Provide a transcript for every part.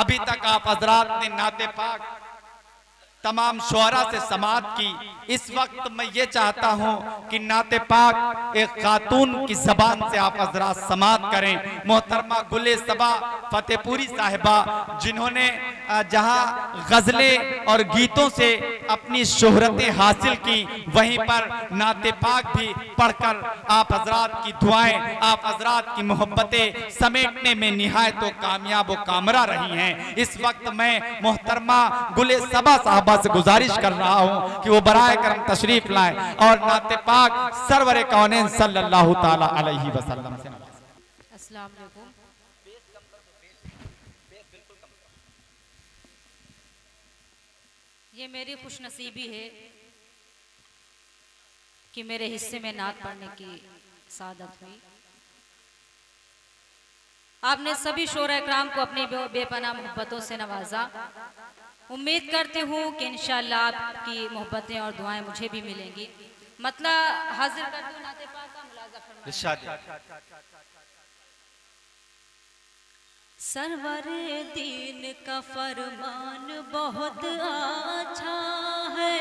अभी तक आप हजरात ने नाते पाक तमाम शोरा से समाप्त की। इस वक्त मैं ये चाहता हूँ कि नाते पाक एक खातून की जबान से आप हजरात समाप्त करें। मोहतरमा गुले सबा फतेहपुरी साहिबा, जिन्होंने जहाँ गजलें और गीतों से अपनी शोहरतें हासिल की, वहीं पर नाते पाक भी पढ़कर आप हजरात की दुआएँ, आप हजरात की मोहब्बतें समेटने में निहायत तो कामयाब कामरा रही हैं। इस वक्त मैं मोहतरमा गुले सबा साहबा से गुजारिश कर रहा हूँ कि वो बराए करम तशरीफ़ लाए और नाते पाक सरवर कौन सल्लल्लाहु अलैहि वसल्लम से। ये मेरी खुशनसीबी है कि मेरे हिस्से में नात पढ़ने की सादत हुई। आपने सभी शोर इकराम को अपनी बेपना मोहब्बतों से नवाजा। उम्मीद करती हूँ कि इन आपकी मोहब्बतें और दुआएँ मुझे भी मिलेंगी। मतलब हाजिर कर दूँ नाते सरवर दीन का फरमान बहुत अच्छा है।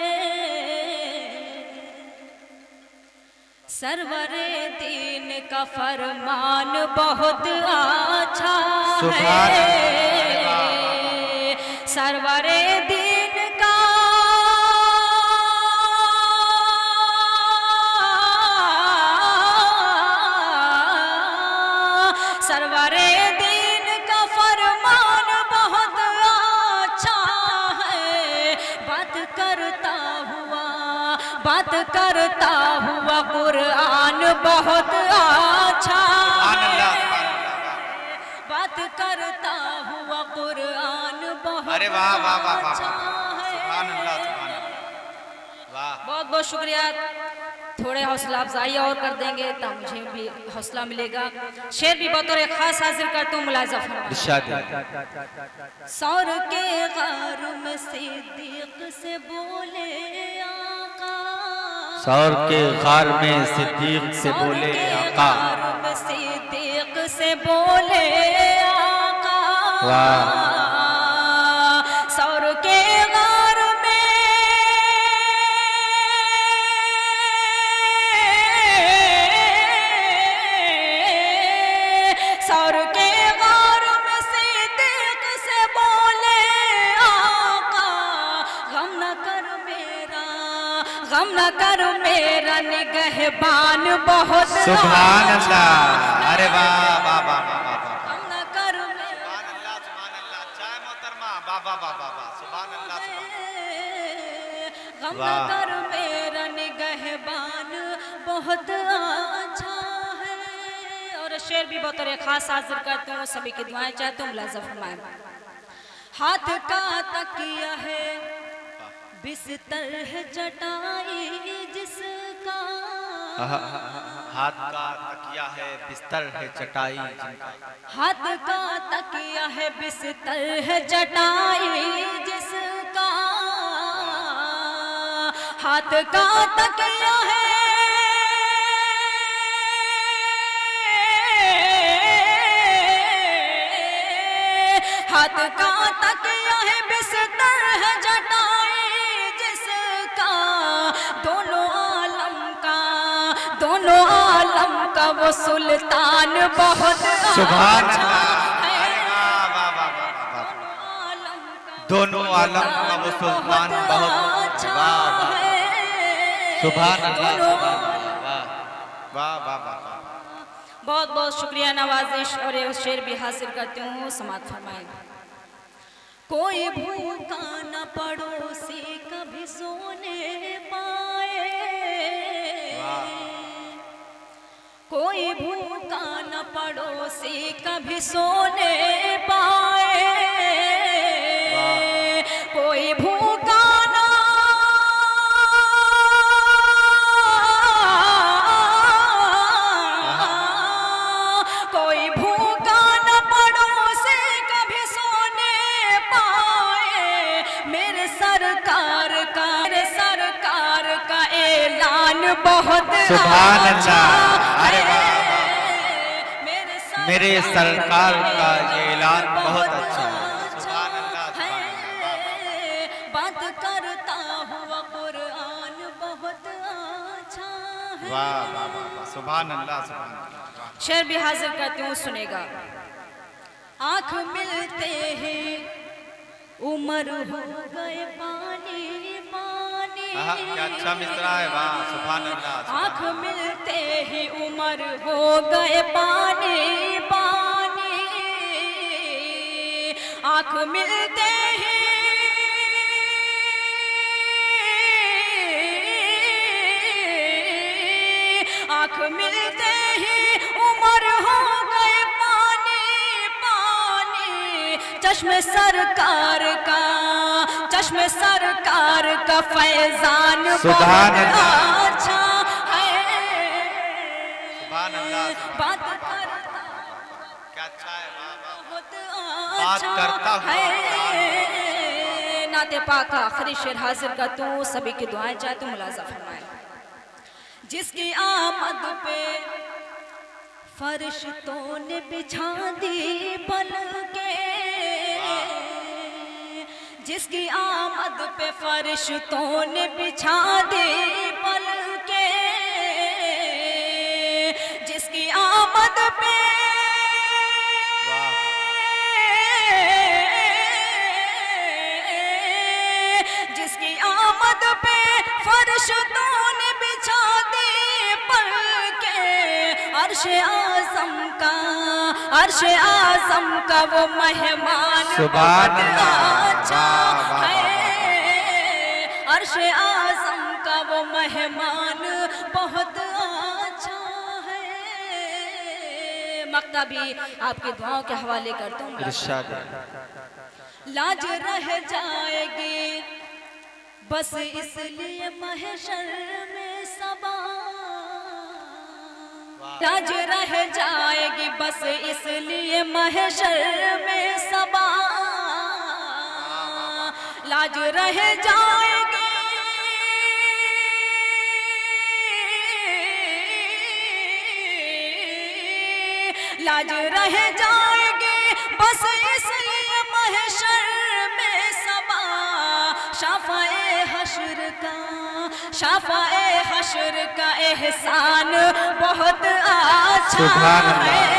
सरवर दीन का फरमान बहुत अच्छा है। सरवरे करता हुआ कुरान बहुत अच्छा है। बात करता हुआ कुरान बहुत अरे वाह वाह वाह वाह सुभान अल्लाह सुभान वाह। बहुत बहुत शुक्रिया। थोड़े हौसला अफजाई और कर देंगे तो मुझे भी हौसला मिलेगा। शेर भी बतौर खास हाजिर करता हूँ मुलाजा सौर के गार में सिद्दीक से बोले आका सौर के गार में सिद्दीक से बोले आका। सिद्दीक से बोले आका। कर मेरा निगहबान बहुत सुभान अल्लाह अरे वाह वाह वाह न कर सुभान अल्लाह सुभान अल्लाह जय मोहतरमा। वाह वाह वाह वाह सुभान अल्लाह हम न कर मेरा निगहबान बहुत अच्छा है। और शेर भी बहुत खास हाजिर करते हूँ। सभी की दुआएँ चाहते हूँ मुलाजा फरमाए। हाथ का तकिया है। बिस्तर है चटाई जिसका हाथ का तकिया है बिस्तर है चटाई हाथ का तकिया है बिस्तर है चटाई जिसका। हाथ का तकिया है हाथ का तकिया है बिस्तर है जटाई। आलम का वो सुल्तान बहुत सुभान दोनों आलम का वो सुल्तान बहुत सुभान बहुत बहुत शुक्रिया नवाजिश और ये शेर भी हासिल करती हूँ समात फरमाए कोई भूखा न पड़ोसी कभी सोने पाए कोई भूखा न पड़ोसी कभी सोने पाए। कोई भूखा न कोई भूखा न पड़ोसी कभी सोने पाए। मेरे सरकार का मेरे सरकार का ऐलान बहुत सुभान अल्लाह। मेरे सरकार का ये ऐलान बहुत अच्छा है। अच्छा बात करता हुआ कुरान बहुत अच्छा है। वाह वाह वाह सुभान अल्लाह सुभान शेर भी हाजिर करती हूँ सुनेगा। आँख मिलते हैं उम्र हो गए पानी अच्छा मिसरा है, वाह सुभान अल्लाह आँख मिलते ही उम्र हो गए पानी पानी। आँख मिलते ही आँख मिलते ही उम्र हो गए पानी पानी। चश्मे सरकार का चश्मे सरकार का फैजान सुभान अल्लाह। अच्छा है। सुभान अल्लाह बात करता। क्या अच्छा है बहुत बात अच्छा करता है। नाते पाक आखिरी शेर हाजिर का तू सभी की दुआएँ चाहती हूँ मुलाजा फरमाए। जिसकी आमद पे फरिश्तों ने बिछा दी पल के जिसकी आमद पे फरिश्तों ने बिछा दी अर्श आज़म का अर्श आज़म का वो मेहमान अल्लाह। अच्छा है। अर्श आज़म का वो मेहमान बहुत अच्छा है। मक्ता भी आपकी दुआओं के हवाले करता हूँ लाज रह जाएगी। बस इसलिए महशर लाज रह जाएगी बस इसलिए महेशर में सबा। लाज रह जाएगी। लाज रह जाएगी बस इसलिए महशर में सबा। शाफाए हशर का, शाफाए हशर का एहसान बहुत अच्छा है।